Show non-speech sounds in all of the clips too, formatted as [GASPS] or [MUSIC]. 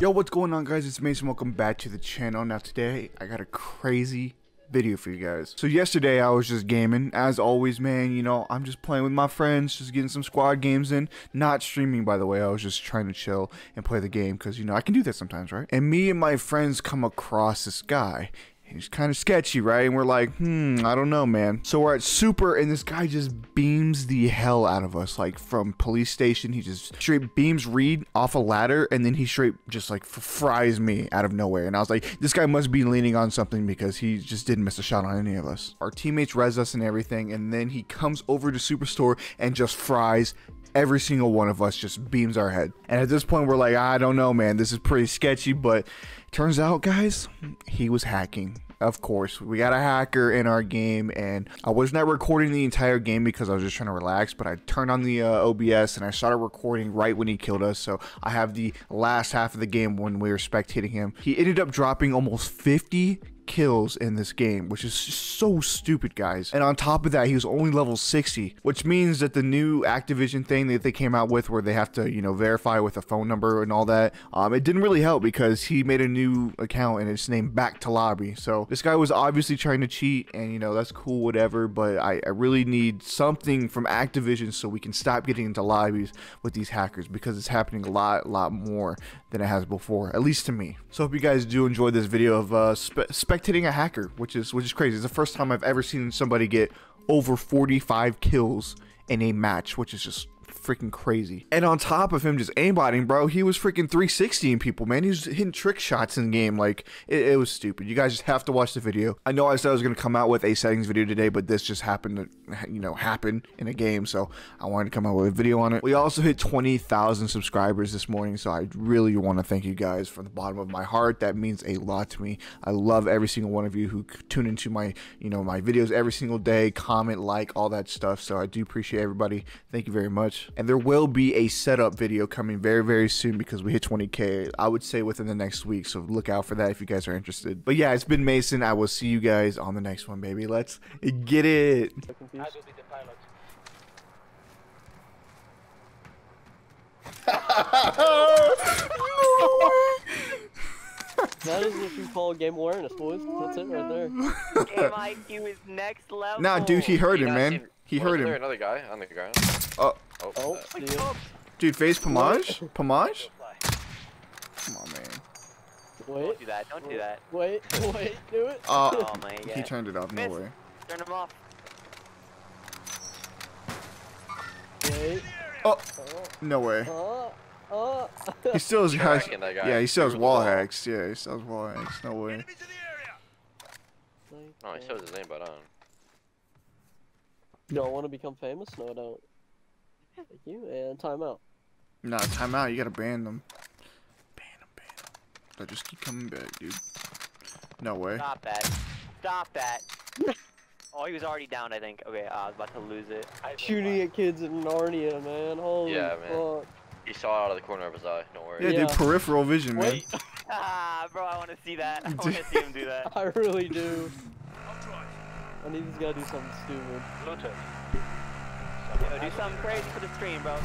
Yo, what's going on guys? It's Mason. Welcome back to the channel. Now today, I got a crazy video for you guys. So yesterday I was just gaming. As always, man, you know, I'm just playing with my friends, just getting some squad games in. Not streaming, by the way. I was just trying to chill and play the game because, you know, I can do that sometimes, right? And me and my friends come across this guy He's kind of sketchy, right? And we're like, hmm, I don't know, man. So we're at Super, and this guy just beams the hell out of us. Like from police station, he just straight beams Reed off a ladder, and then he straight just like fries me out of nowhere. And I was like, this guy must be leaning on something because he just didn't miss a shot on any of us. Our teammates res us and everything, and then he comes over to Superstore and just fries every single one of us just beams our head. And at this point, we're like, I don't know, man. This is pretty sketchy, but turns out, guys, he was hacking. Of course, we got a hacker in our game, and I was not recording the entire game because I was just trying to relax. But I turned on the uh, OBS and I started recording right when he killed us. So I have the last half of the game when we were spectating him. He ended up dropping almost 50 kills in this game, which is so stupid, guys. And on top of that, he was only level 60, which means that the new Activision thing that they came out with where they have to, you know, verify with a phone number and all that, um, it didn't really help because he made a new account and it's named Back to Lobby. So this guy was obviously trying to cheat and, you know, that's cool, whatever, but I, I really need something from Activision so we can stop getting into lobbies with these hackers because it's happening a lot, a lot more than it has before, at least to me. So hope you guys do enjoy this video of uh, spe spectating a hacker, which is which is crazy. It's the first time I've ever seen somebody get over 45 kills in a match, which is just freaking crazy. And on top of him just aimbotting, bro, he was freaking 360ing people, man. He was hitting trick shots in the game. Like, it, it, was stupid. You guys just have to watch the video. I know I said I was going to come out with a settings video today, but this just happened to, you know, happen in a game. So I wanted to come out with a video on it. We also hit 20,000 subscribers this morning. So I really want to thank you guys from the bottom of my heart. That means a lot to me. I love every single one of you who tune into my, you know, my videos every single day, comment, like, all that stuff. So I do appreciate everybody. Thank you very much. And there will be a setup video coming very, very soon because we hit 20k. I would say within the next week. So look out for that if you guys are interested. But yeah, it's been Mason. I will see you guys on the next one, baby. Let's get it. [LAUGHS] that is what you call game awareness, boys. That's it right there. Game IQ is next level. Nah, dude, he heard him, man. He heard him. There another guy on the ground. Oh. Oh. Oh, uh, yeah. Dude, face pomage? Pomage? Come on, man. Wait. Don't do that. Don't do that. Wait, [LAUGHS] wait, do it. Uh, Oh my god. he turned it off. No Miss. way. Turn him off. Wait. Oh, no way. Uh, uh. He still has guys. Tracking that guy Yeah, he still has through wall wall. hacks. Yeah, he still has wall hacks. No way. Oh, he shows his name, but I don't. Do I want to become famous? No, I don't. Thank you, and timeout. Nah, timeout. You gotta ban them. Ban them, ban them. They just keep coming back, dude. No way. Stop that. Stop that. [LAUGHS] oh, he was already down, I think. Okay, uh, I was about to lose it. Shooting at kids in Narnia, man. Holy Yeah, man. fuck. He saw it out of the corner of his eye. Don't worry. Yeah, Yeah. dude, peripheral vision, man. [LAUGHS] [LAUGHS] Ah, bro, I want to see that. I want to see him do that. I really do. I need this guy to do something stupid. Yo, do something crazy for the stream, bro.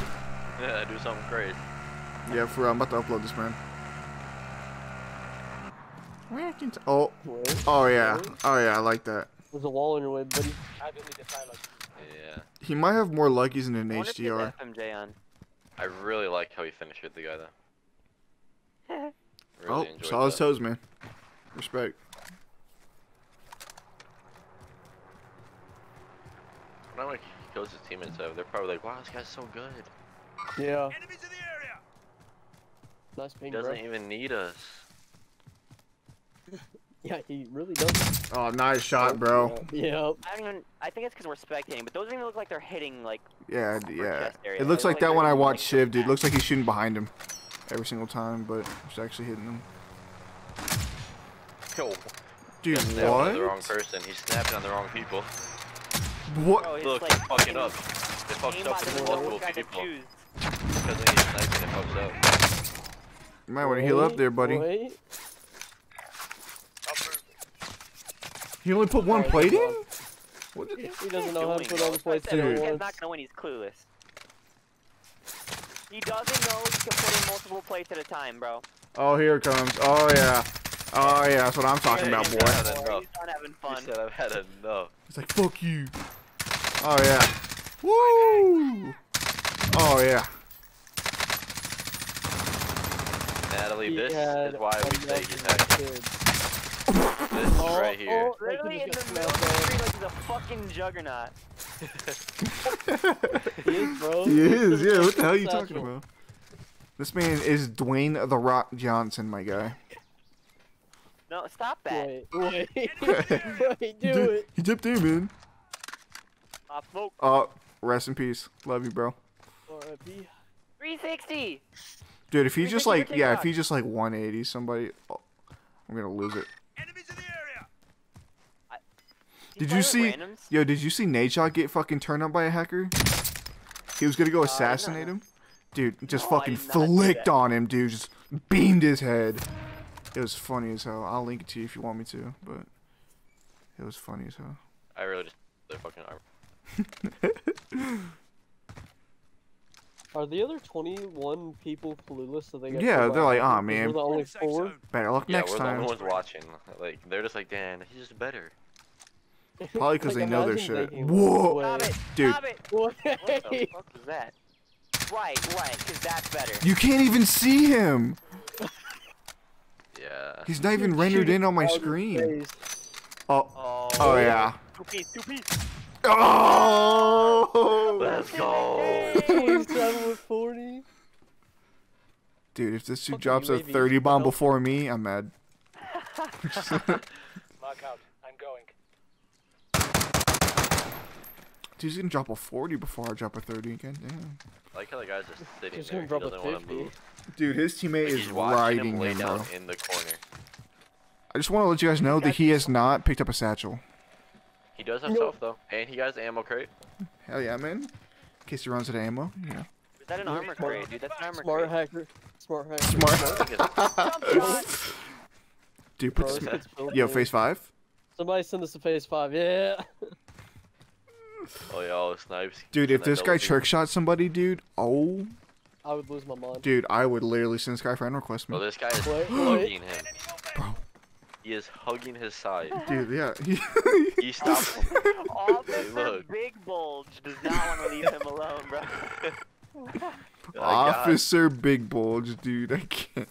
Yeah, do something crazy. Yeah, for real. I'm about to upload this, man. Where can oh, oh yeah, oh yeah, I like that. There's a wall in your way, buddy. Yeah. He might have more luckies than an I wonder if he HDR. FMJ on. I really like how he finished with the guy though. [LAUGHS] Really oh, enjoyed saw his toes, man. Respect. When I like he kills his teammates over, they're probably like, "Wow, this guy's so good. Yeah. Nice He ping, bro. doesn't even need us." [LAUGHS] Yeah, he really doesn't. Oh, nice shot, bro. Yep. I don't even. I think it's because we're spectating, but those don't even look like they're hitting like. Yeah, yeah. chest area. It looks They like look that like when I they're watch like Shiv, dude. back. Looks like he's shooting behind him every single time, but he's actually hitting him. Yo, Dude, he snapped on the wrong person. He's snapping on the wrong people. What? Bro, it's Look, like he's fucking up. fucking It fucks up with multiple what guy to people choose. because then he's sniping and fucks up. You might want to heal up there, buddy. Wait. You only put one Alright, plate in? What did He doesn't know how to put all the That's what I plates in This at guy's once. not gonna win. He's clueless. He doesn't know he can put in multiple plates at a time, bro. Oh, here it comes. Oh, yeah. Oh, yeah, that's what I'm talking about, Yeah, boy. yeah. Boy, enough. He's not having He fun. said I've had enough. It's like, fuck you. Oh, yeah. Woo! Oh, yeah. Natalie, He this is why we a say he's mouth this is Oh, right here. oh, Literally in Like, he the middle got of the street like he's a fucking juggernaut. [LAUGHS] He is, bro. [LAUGHS] He is, yeah. What the hell are you talking about? This man is Dwayne The Rock Johnson, my guy. No, stop that. Wait, wait, wait, do it. He dipped in, man. Pop smoke. Oh, rest in peace. Love you, bro. R.I.P. 360. Dude, if he just like, yeah, take if he just like 180 somebody, oh, I'm gonna lose it. Enemies in the area. Did you see? Randoms? Yo, did you see Nate Shot get fucking turned up by a hacker? He was gonna go Uh, assassinate him. Dude, just No, fucking did not see flicked on him, dude. Just beamed his head. It was funny as hell. I'll link it to you if you want me to, but it was funny as hell. I really just their fucking armor. [LAUGHS] Are the other 21 people clueless that they got Yeah, they're like, a hacker? "Aw, 'Cause man." We're the only four. Better luck Yeah, next we're the time. only ones watching. Like they're just like, Dan, he's just better. [LAUGHS] Probably 'cause Like, they know their imagine shit. Whoa. Stop it. Dude. Stop it. [LAUGHS] What the fuck is that? Right, right, because that's better. You can't even see him. Yeah. He's not even Shoot rendered in on my screen. Oh, Oh, oh yeah. Two piece, two piece. Oh! Let's go. 27 [LAUGHS] with 40. Dude, if this dude Fucking drops a 30 bomb bro. before me, I'm mad. [LAUGHS] Mark out. I'm going. Dude, he's gonna drop a 40 before I drop a 30 again. Damn. I like how the guy's just sitting He's there. gonna He drop a doesn't want to 50. move. Dude, his teammate is riding him lay him, down bro. in the corner. I just want to let you guys know that he has not picked up a satchel. He does have No. stuff though, and he has ammo crate. Hell yeah, man. In case he runs out of ammo. Yeah. Is that an armor crate, dude? That's an armor Smart crate. Smart hacker. Smart hacker. Smart. [LAUGHS] Dude, put Bro, this. this kid's filthy. Yo, phase five. Somebody send us a phase 5. Yeah. Oh yeah, all the snipes. Dude, if this guy trick shot somebody, dude, oh, I would lose my mind. dude, I would literally send this guy friend request Well, this guy is Wait, wait. him. Bro. He is hugging his side. [LAUGHS] Dude, yeah. [LAUGHS] He stops. [LAUGHS] Officer look. Big Bulge does not want to leave him alone, bro. Oh my God. Officer Big Bulge, dude. I can't.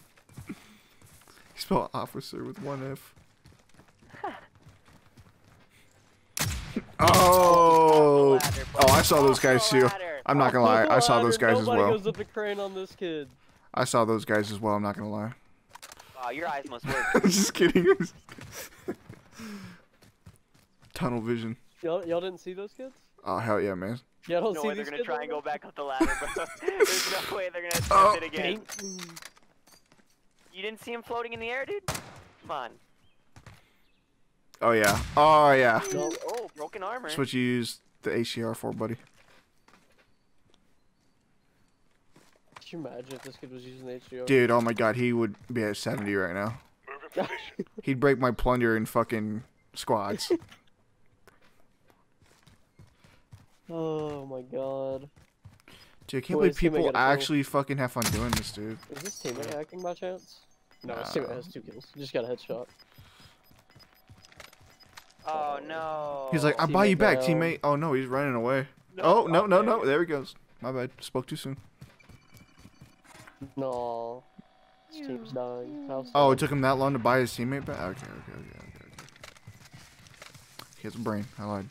He spelled officer with one F. Oh. Oh, oh, I saw those guys too. I'm not gonna lie. I saw those guys as well. goes up the crane on this kid. I saw those guys as well. I'm not gonna lie. Wow, your eyes must work. [LAUGHS] I'm just kidding. Tunnel vision. Y'all, y'all didn't see those kids? Oh hell yeah, man. Y'all don't no see way they're gonna try and go back up the ladder, bro. [LAUGHS] There's no way they're gonna attempt Oh. it again. Dang. You didn't see him floating in the air, dude? Come on. Oh yeah. Oh yeah. No. Oh, broken armor. That's what you use the ACR for, buddy. You imagine if this kid was using HGO? Dude, oh my god, he would be at 70 right now. He'd break my plunder in fucking squads. [LAUGHS] Oh my god. Dude, I can't Boy, believe people got a kill. actually fucking have fun doing this, dude. Is this teammate hacking by chance? No, his No. teammate has two kills. He just got a headshot. Oh no. He's like, I'll buy you back, down. teammate. Oh no, he's running away. Oh, no, no, no. There he goes. My bad. Spoke too soon. No. His team's dying. House Oh, it took him that long to buy his teammate back? Okay, okay, okay, okay, okay. He has a brain. I lied.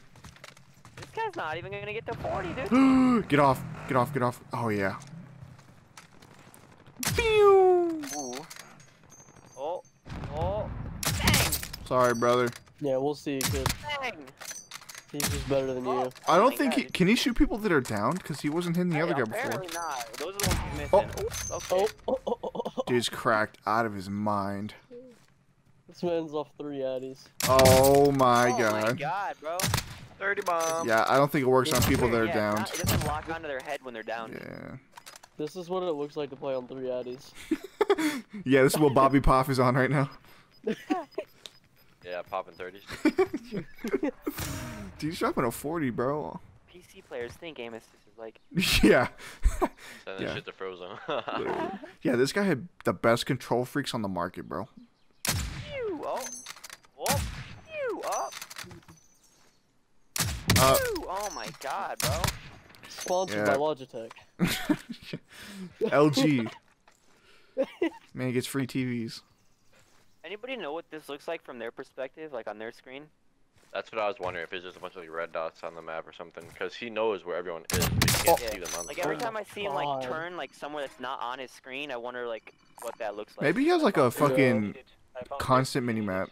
This guy's not even gonna get to 40, dude. [GASPS] get off. Get off, get off. Oh, yeah. Pew! Ooh. Oh. Oh. Dang. Sorry, brother. Yeah, we'll see, kid. Dang. He's just better than you. Oh, I don't think God. he... Can he shoot people that are down? Because he wasn't hitting the Hey, other guy before. apparently not. Those are the ones he's Oh. missing. Oops, okay. Oh, oh, oh, oh, oh. Dude's cracked out of his mind. This man's off three addies. Oh my oh god. my god, bro. 30 bomb. Yeah, I don't think it works on It's people that weird, are yeah, downed. Not, it doesn't lock onto their head when they're down. Yeah. This is what it looks like to play on three addies. Yeah, this is what Bobby Poff is on right now. Yeah, popping 30s. [LAUGHS] Dude, he's dropping a 40, bro. PC PC players think Amos is like. [LAUGHS] yeah. Send Yeah. shit to Frozen. [LAUGHS] Yeah, this guy had the best KontrolFreeks on the market, bro. Pew! Oh! Oh! Pew! Oh! Uh, Pew! Oh my god, bro. Sponsored Yeah. by Logitech. LG. Man gets free TVs. Anybody know what this looks like from their perspective, like on their screen? That's what I was wondering, if it's just a bunch of like red dots on the map or something. Because he knows where everyone is, but he can't Yeah. see them on the Like every time I see him like turn like somewhere that's not on his screen, I wonder like what that looks like. Maybe he has like a fucking constant mini map.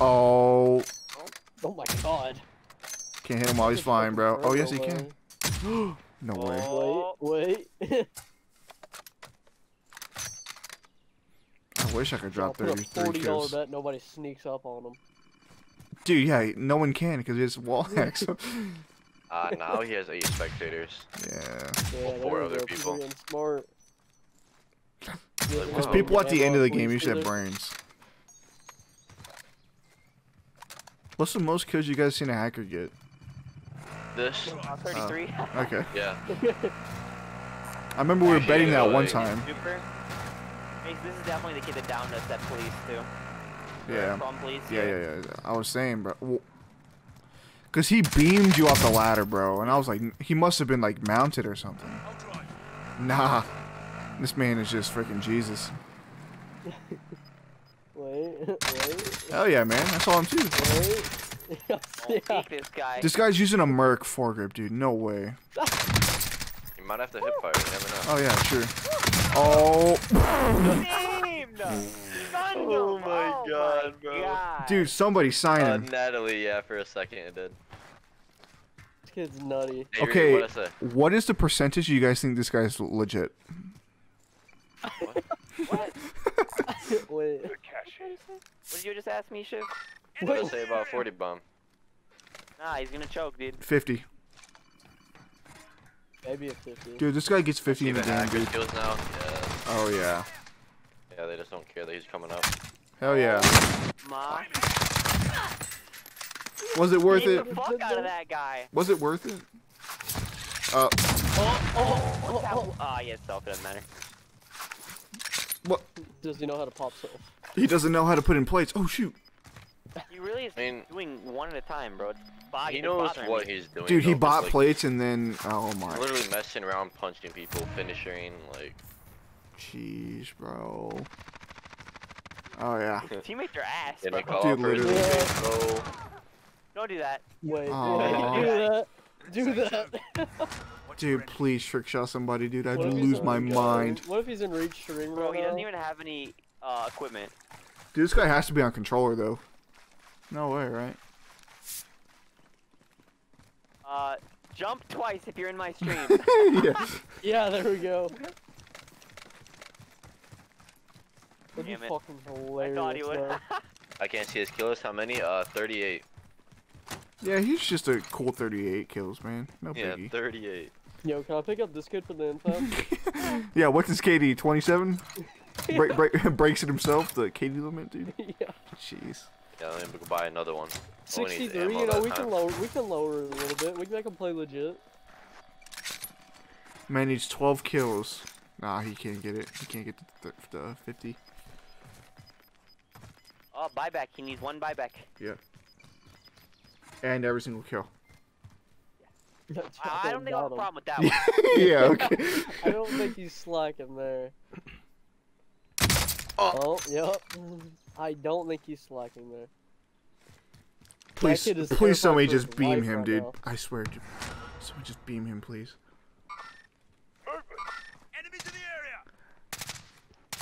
Oh, Oh my god. can't hit him while he's flying, bro. Oh yes, he can. [GASPS] No way. Oh. Wait, [LAUGHS] wait. I wish I could I'll drop put a forty dollar kills. bet nobody sneaks up on him. Dude, yeah, no one can because it's [LAUGHS] wall hacks. [LAUGHS] Uh, now he has eight spectators. yeah. Yeah, Well, four other people. getting smart. Because Because people at the end of the game Ammo usually have brains. What's the most kills you guys seen a hacker get? This? Uh, 33. Okay. Yeah. [LAUGHS] I remember we were betting that one time. Super. Hey, this is definitely the kid that downed us at police too. Yeah. From police. Yeah, yeah, yeah. I was saying, bro. Because he beamed you off the ladder, bro. And I was like, he must have been, like, mounted or something. Nah. This man is just freaking Jesus. [LAUGHS] Wait, wait, Hell yeah, man. I saw him too. wait. [LAUGHS] Don't yeah. this guy. This guy's using a Merc foregrip, dude. No way. [LAUGHS] You might have to hip fire, you never know. Oh, yeah, sure. Oh. [LAUGHS] Named! [LAUGHS] Oh my Oh God, my bro. God. Dude, somebody sign Uh, him. Natalie, yeah, for a second it did. This kid's nutty. Hey, Okay. what'd I say? What is the percentage you guys think this guy's legit? What? [LAUGHS] Wait. What did you just ask me, Shiv? What'd I say about 40 bomb? Nah, he's gonna choke, dude. 50. Maybe a 50. Dude, this guy gets 50 in the game, dude. kills now? Yeah. Oh, yeah. Yeah, they just don't care that he's coming up. Hell yeah. Ma. Was it worth Beat it? the fuck out of that guy. Was it worth it? Uh, Oh, oh, what's that? Ah, yeah, self, it doesn't matter. what? Does he know how to pop self? He doesn't know how to put in plates. Oh, shoot. He really is I mean- doing one at a time, bro. It's bog- He knows what me. he's doing. Dude, he though, 'cause, bought like, plates and then, oh my. Literally messing around, punching people, finishing, like. Jeez, bro. Oh, yeah. His teammates are ass, bro. Dude, literally. teammates, bro. Don't do that. Wait, Aw. [LAUGHS] do that. Do that. [LAUGHS] Dude, please trick shot somebody, dude. I'd What if he's lose my reach- mind. What if he's in reach string Bro, right he doesn't now? even have any uh, equipment. Dude, this guy has to be on controller, though. No way, right? Uh, jump twice if you're in my stream. [LAUGHS] yeah. Yeah, there we go. That'd Damn be it. fucking I hilarious. thought he would. [LAUGHS] I can't see his kills. How many? Uh, 38. Yeah, he's just a cool 38 kills, man. No Yeah, biggie. 38. Yo, can I pick up this kid for the info? [LAUGHS] Yeah, what's his KD? 27? Break, break, breaks it himself, the KD limit, dude. yeah. Jeez. Yeah, let me go buy another one. 63, ammo you know, we time. can lower we can lower it a little bit. We can make him play legit. Man needs 12 kills. Nah, he can't get it. He can't get the, the, the 50. oh, buyback. He needs one buyback. Yeah. And every single kill. [LAUGHS] I, I don't think I have a problem with that [LAUGHS] one. yeah, okay. [LAUGHS] I don't think he's slacking there. Oh, oh yep. I don't think he's slacking there. Please, please somebody just beam him, right dude. now. I swear. Dude. Someone just beam him, please.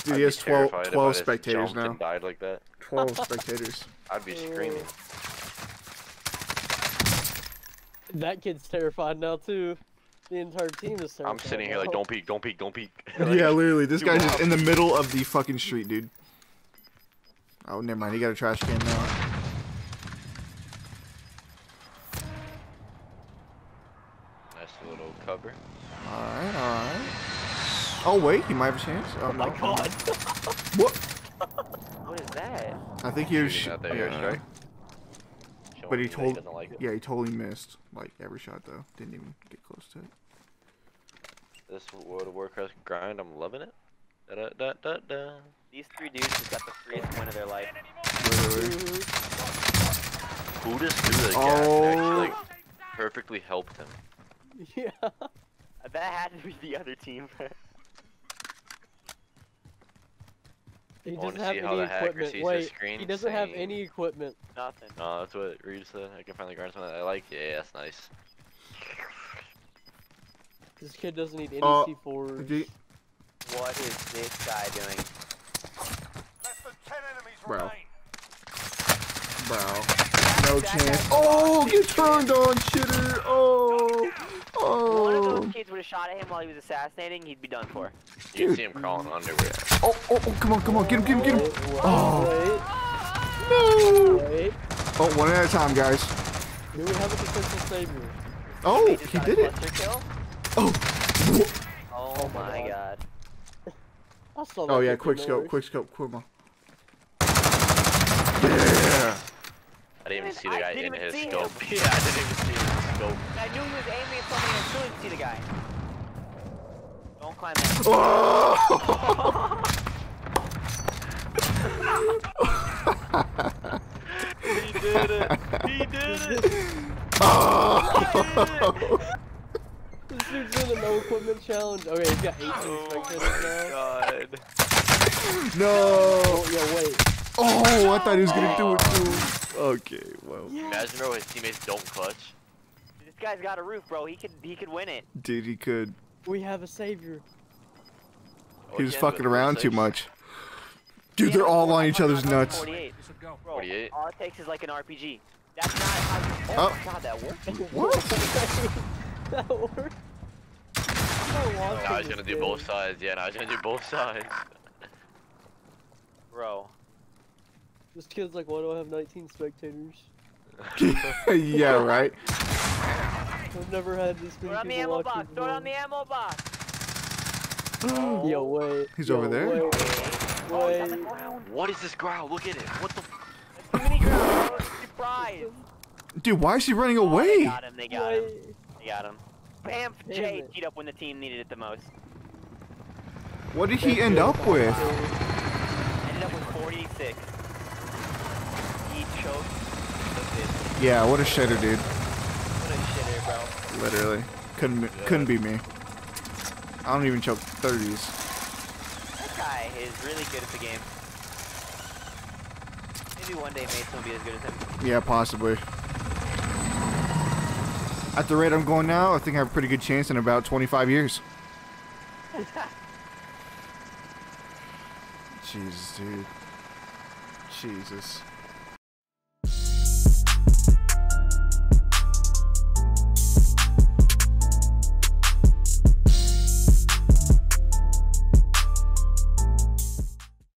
Dude, he has 12, terrified if I 12 spectators now. died like that. 12 spectators. [LAUGHS] I'd be screaming. That kid's terrified now too. The entire team is terrified. I'm sitting here like, don't peek, don't peek, don't peek. [LAUGHS] yeah, literally. This guy's just in the middle of the fucking street, dude. Oh, never mind. He got a trash can now. Nice little cover. Alright, alright. Oh, wait. He might have a chance. Oh, Oh my no. god. [LAUGHS] What? What is that? I think he was. Shooting sh- out there, yeah. airstrike. But he told, like yeah, he totally missed like every shot though. Didn't even get close to it. This World of Warcraft grind, I'm loving it. Da da da da da. These three dudes just got the freest win of their life. Literally. Who just threw the gas Oh. and actually like perfectly helped him? [LAUGHS] Yeah. That had to be the other team. [LAUGHS] He I doesn't have any equipment. Wait, he doesn't have any equipment. Nothing. No, that's what Reed said. I can finally grind something that I like. Yeah, that's nice. This kid doesn't need any Uh, C4s. What is this guy doing? Bro. Bro. No chance. Oh, lost get turned on, shitter. Oh. One of Oh. those kids would have shot at him while he was assassinating, he'd be done for. You Dude. see him crawling underwear. Oh, oh, oh, come on, come on. Get him, get him, get him. Wait, wait, Oh. No. wait, wait. Oh, one at a time, guys. Do we have a potential savior? Oh, just he did it. cluster Kill? Oh. Oh, oh my my god. I saw Oh, yeah, kid quick scope, quick scope, quick one. Yeah. I didn't even see the guy in his scope. him. [LAUGHS] yeah, I didn't even see his scope. I knew he was aiming at something and I couldn't see the guy. Don't climb that. [LAUGHS] Oh. he did it. He did it. [LAUGHS] Oh. This dude's in a no equipment challenge. Okay, he's got 18 Oh spectators now. god. No. Oh, yeah, wait. Oh, I thought he was gonna do it too. Okay, well, Imagine bro, his teammates don't clutch. This guy's got a roof, bro. He could he could win it. dude, he could. We have a savior. Oh, He was fucking do it for around too much. Dude, they're all on each other's nuts. 48. Bro, 48. all it takes is like an RPG. That's not how. Oh, Oh. my god, that worked. [LAUGHS] What? [LAUGHS] that worked. I'm not watching Now he's gonna do both sides. Yeah, now he's gonna do both sides. Bro. This kid's like, why do I have 19 spectators? [LAUGHS] yeah, right. [LAUGHS] I've never had this Throw many it on the people ammo watching box. Throw it on the before. ammo box. [GASPS] Yo, wait. He's yo, over there? Wait, Oh, he's the What is this growl? Look at it. What the? F- That's too many ground. Oh, surprise. Dude, why is he running Oh, they away? got him. They got him. They got him. Bam! Jay it. teed up when the team needed it the most. What did he end up with? Ended up with 46. He choked. Took it. Yeah, what a shitter, dude. What a shitter, bro. Literally, couldn't be, couldn't be me. I don't even choke thirties. That guy is really good at the game. Maybe one day Mason will be as good as him. Yeah, possibly. At the rate I'm going now, I think I have a pretty good chance in about 25 years. [LAUGHS] Jesus, dude. Jesus.